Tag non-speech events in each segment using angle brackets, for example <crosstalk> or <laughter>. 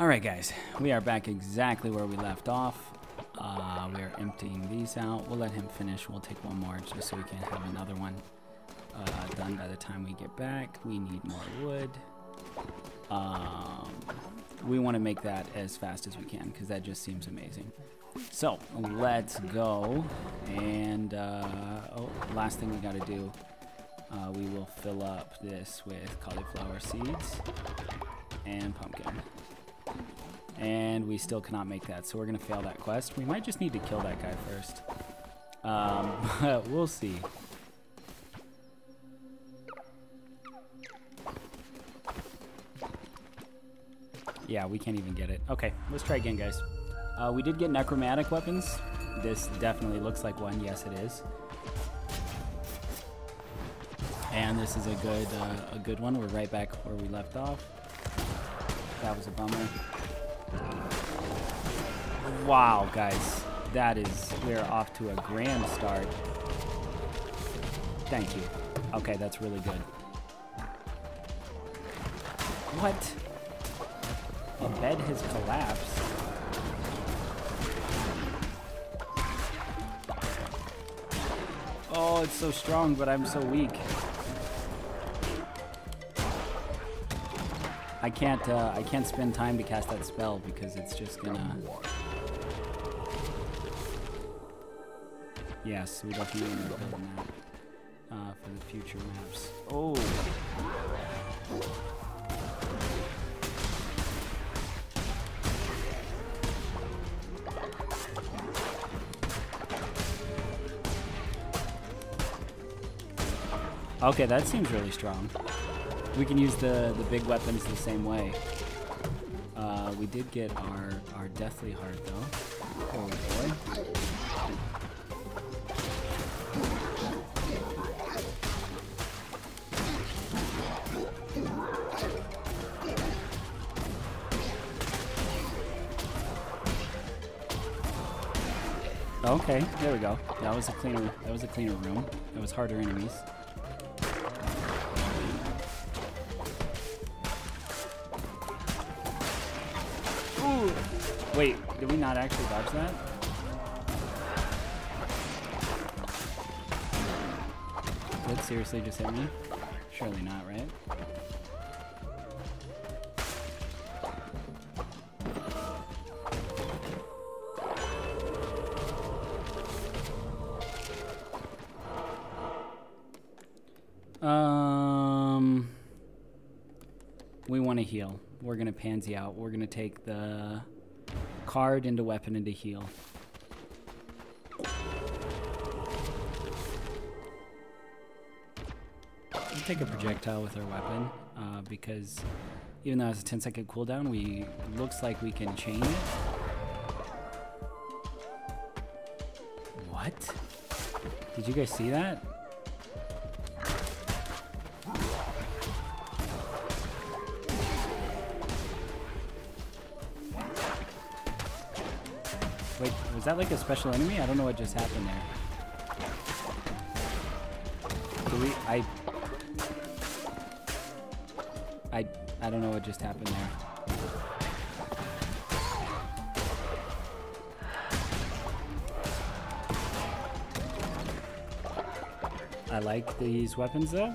Alright guys, we are back exactly where we left off. Uh, we are emptying these out. We'll let him finish. We'll take one more just so we can have another one uh, done by the time we get back. We need more wood. Um, we want to make that as fast as we can because that just seems amazing. So let's go. And uh, oh, last thing we got to do, uh, we will fill up this with cauliflower seeds and pumpkin. And we still cannot make that, so we're gonna fail that quest. We might just need to kill that guy first. Um, <laughs> but we'll see. Yeah, we can't even get it. Okay, let's try again, guys. Uh, we did get necromantic weapons. This definitely looks like one. Yes, it is. And this is a good, uh, a good one. We're right back where we left off. That was a bummer. Wow, guys. That is, we're off to a grand start. Thank you. Okay, that's really good. What? A bed has collapsed. Oh, it's so strong, but I'm so weak. I can't, uh, I can't spend time to cast that spell because it's just gonna... Yes, we definitely need to build a map uh, for the future maps. Oh! Okay, that seems really strong. We can use the, the big weapons the same way. Uh, we did get our, our Deathly Heart, though. Oh, boy. Okay, there we go. That was a cleaner. That was a cleaner room. That was harder enemies. Ooh. Wait, did we not actually dodge that? Did seriously just hit me? Surely not, right? Um, we want to heal. We're gonna pansy out. We're gonna take the card into weapon into heal. We'll take a projectile with our weapon uh, because even though it's a 10 second cooldown, we looks like we can chain it. What? Did you guys see that? Wait, was that like a special enemy? I don't know what just happened there. Do we, I, I, I don't know what just happened there. I like these weapons though.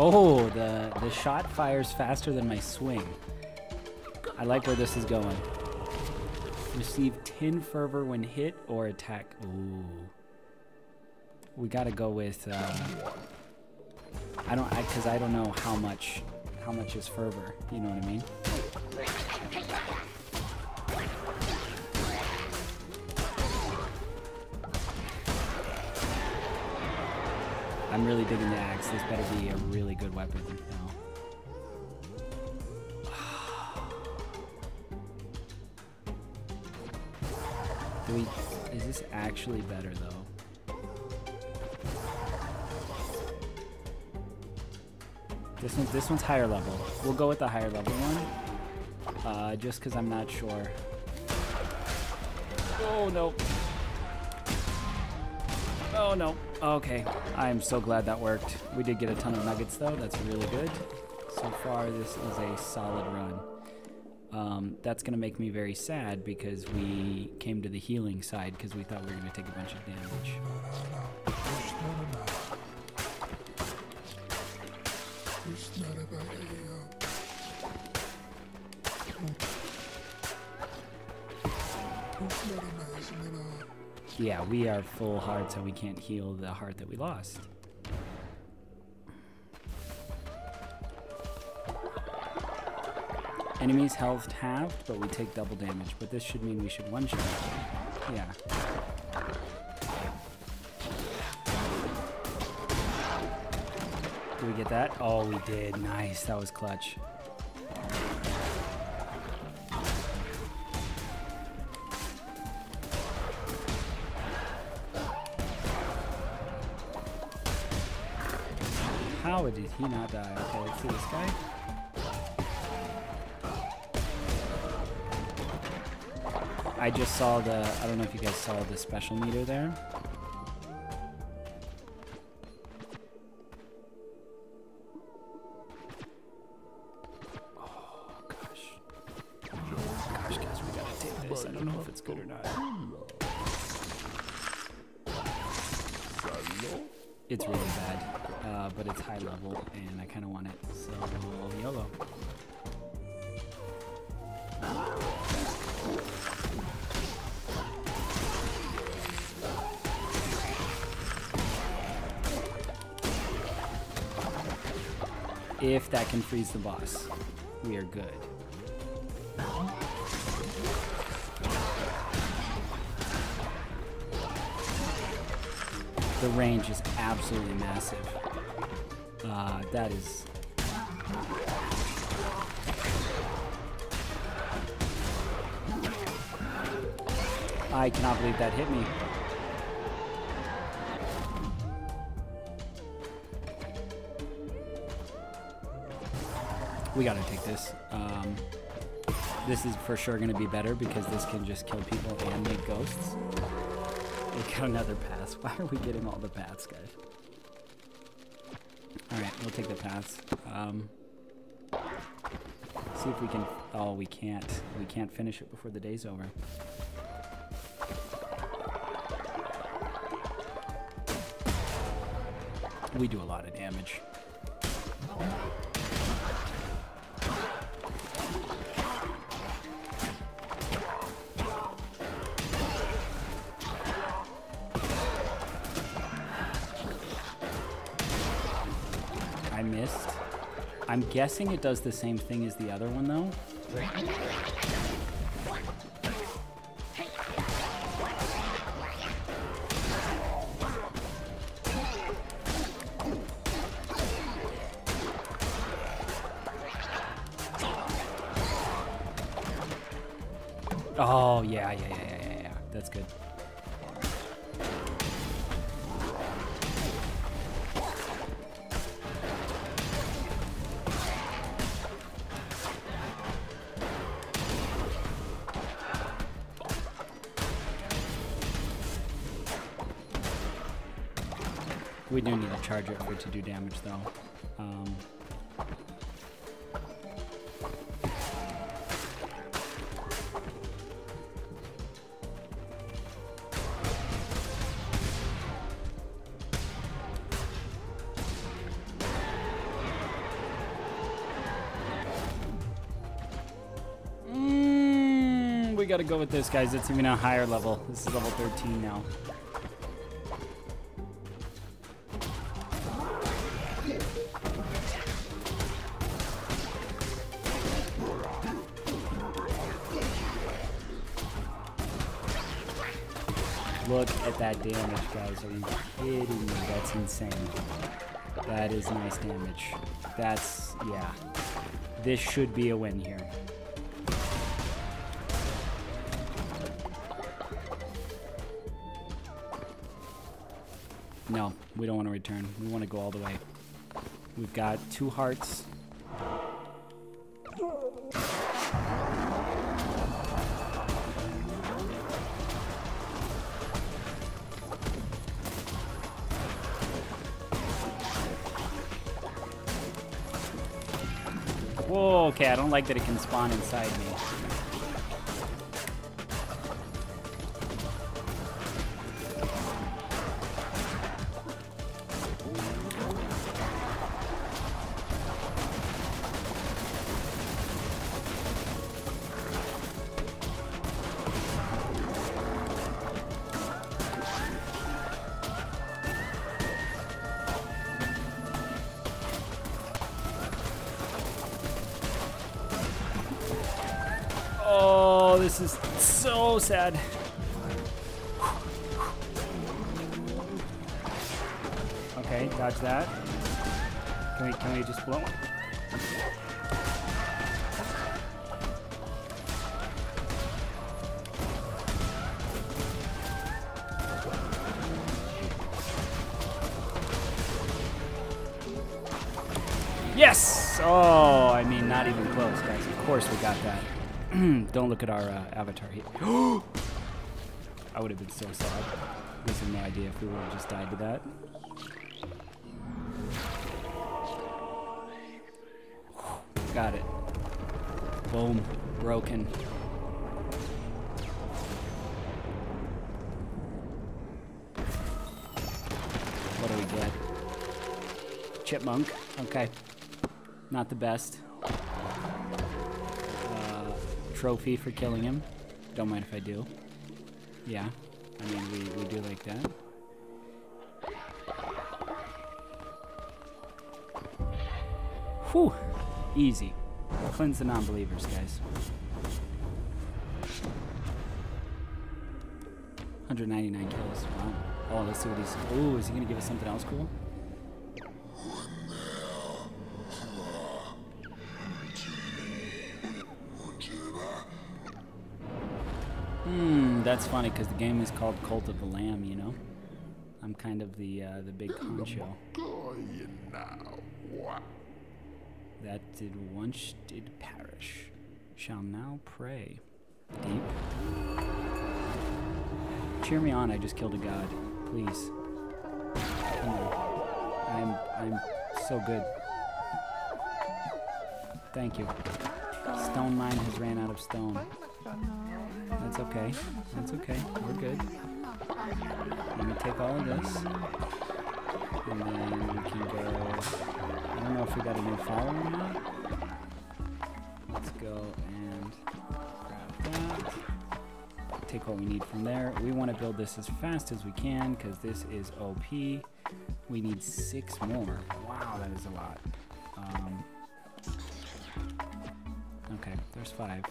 Oh, the, the shot fires faster than my swing. I like where this is going. Receive 10 fervor when hit or attack. Ooh. We gotta go with, uh, I don't, I, cause I don't know how much, how much is fervor. You know what I mean? I'm really digging the axe. This better be a really good weapon <sighs> we, is this actually better though? This one, this one's higher level. We'll go with the higher level one, uh, just because I'm not sure. Oh no! Oh no. Okay. I'm so glad that worked. We did get a ton of nuggets though. That's really good. So far, this is a solid run. Um, that's going to make me very sad because we came to the healing side because we thought we were going to take a bunch of damage. Yeah, we are full heart, so we can't heal the heart that we lost. Enemies' health halved, but we take double damage. But this should mean we should one-shot. Yeah. Did we get that? Oh, we did. Nice. That was clutch. He not die? Okay, let's see this guy. I just saw the, I don't know if you guys saw the special meter there. Oh, gosh. Gosh, guys, we gotta take this. I don't know if it's good or not. It's really bad, uh, but it's high level, and I kind of want it, so YOLO. If that can freeze the boss, we are good. The range is absolutely massive. Uh, that is... I cannot believe that hit me. We gotta take this. Um, this is for sure gonna be better because this can just kill people and make ghosts. <laughs> We got another pass. Why are we getting all the paths, guys? Alright, we'll take the paths. Um, see if we can... Oh, we can't. We can't finish it before the day's over. We do a lot of damage. I missed. I'm guessing it does the same thing as the other one, though. Oh, yeah, yeah, yeah, yeah, yeah, yeah. That's good. We do need to charge it for it to do damage, though. Um, Mm, we gotta go with this, guys. It's even a higher level. This is level 13 now. Look at that damage, guys. Are you kidding me? That's insane. That is nice damage. That's, yeah. This should be a win here. No, we don't want to return. We want to go all the way. We've got two hearts. Okay, I don't like that it can spawn inside me. This is so sad. Okay, dodge that. Can we can we just blow? Yes! Oh, I mean, not even close, guys. Of course we got that. <clears throat> Don't look at our uh, avatar here. <gasps> I would have been so sad. I have no idea if we would have just died to that. <sighs> Got it. Boom. Broken. What do we get? Chipmunk. Okay. Not the best. Trophy for killing him. Don't mind if I do. Yeah. I mean, we, we do like that. Whew. Easy. Cleanse the non-believers, guys. 199 kills. Wow. Oh, let's see what he's... Ooh, is he going to give us something else cool? That's funny because the game is called Cult of the Lamb, you know? I'm kind of the uh, the big concho. That did once did perish, shall now pray. Deep. Cheer me on, I just killed a god. Please. Come on. I'm I'm so good. Thank you. Stone mine has ran out of stone. That's okay. That's okay. We're good. Let me take all of this. And then we can go. I don't know if we got a new follower or not. Let's go and grab that. Take what we need from there. We want to build this as fast as we can because this is OP. We need six more. Wow, that is a lot. Um, okay, there's five.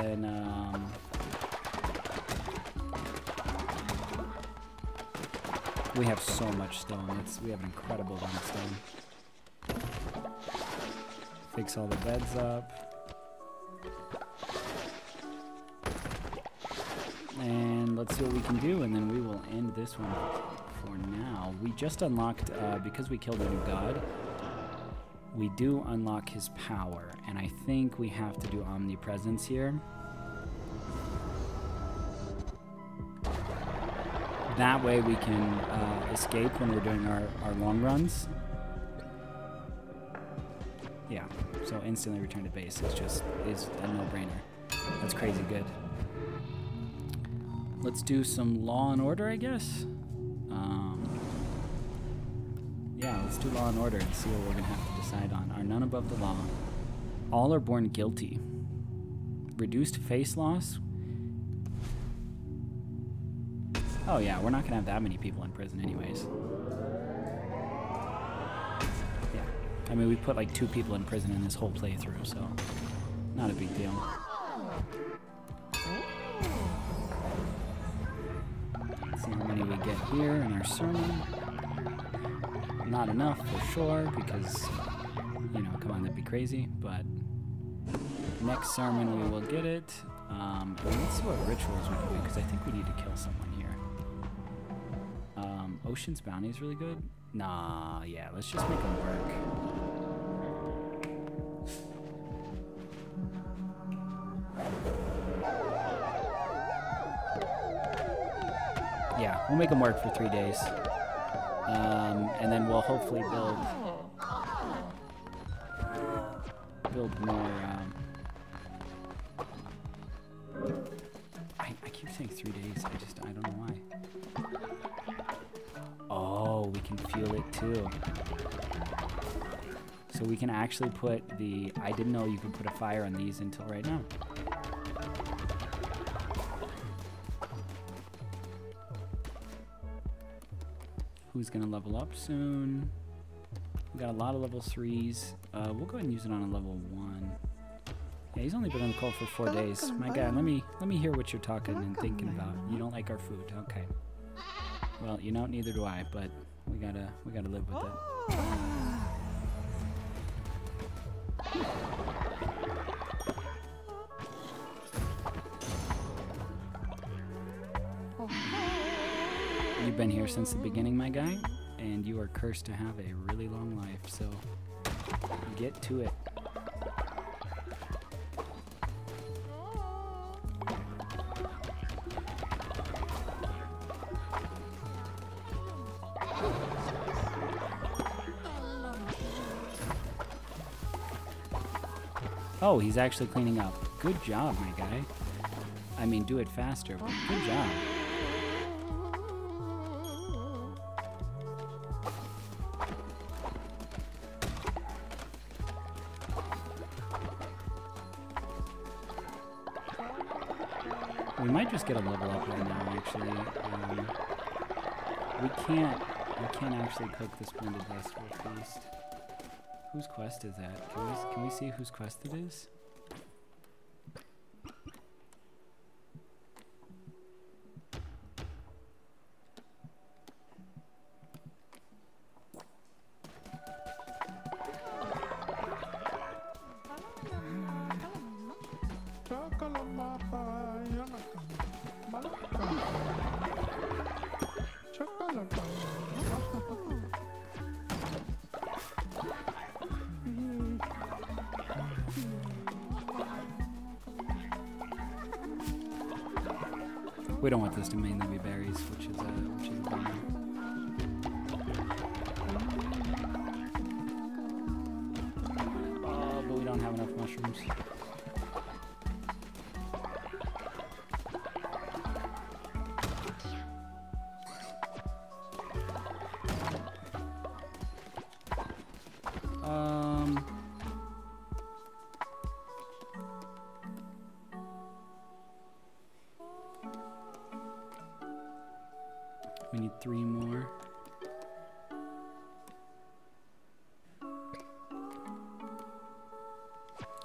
Then um, we have so much stone. It's we have an incredible amount of stone. Fix all the beds up. And let's see what we can do, and then we will end this one for now. We just unlocked, uh, because we killed a new god, we do unlock his power, and I think we have to do omnipresence here. That way we can uh, escape when we're doing our, our long runs. Yeah, so instantly return to base is just is a no-brainer. That's crazy good. Let's do some law and order, I guess. Um, yeah, let's do law and order and see what we're gonna have decide on. Are none above the law? All are born guilty. Reduced face loss. Oh yeah, we're not gonna have that many people in prison anyways. Yeah, I mean we put like two people in prison in this whole playthrough, so not a big deal. See how many we get here in our sermon. Not enough for sure, because, be crazy, but next sermon we will get it. Um, let's see what rituals we can do, because I think we need to kill someone here. Um, Ocean's Bounty is really good. Nah, yeah, let's just make them work. Yeah, we'll make them work for three days. Um, and then we'll hopefully build build more. Um, I, I keep saying three days. I just I don't know why. Oh, we can fuel it too. So we can actually put the. I didn't know you could put a fire on these until right now. Who's gonna level up soon? We got a lot of level threes. Uh, we'll go ahead and use it on a level one. Yeah, he's only been on the call for four days. My God, let me let me hear what you're talking and thinking about. You don't like our food, okay? Well, you know, neither do I, but we gotta we gotta live with it. You've been here since the beginning, my guy, and you are cursed to have a really long life, so get to it. Oh, he's actually cleaning up. Good job, my guy. I mean, do it faster, good job. We might just get a level up right now, actually. Um, we can't, we can't actually cook this blended vegetable feast. Whose quest is that? Can we, can we see whose quest it is? We don't want this to mainly be berries, which is a which is a bummer. Uh, but we don't have enough mushrooms.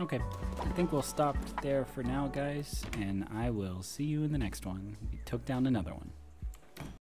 Okay, I think we'll stop there for now, guys, and I will see you in the next one. We took down another one.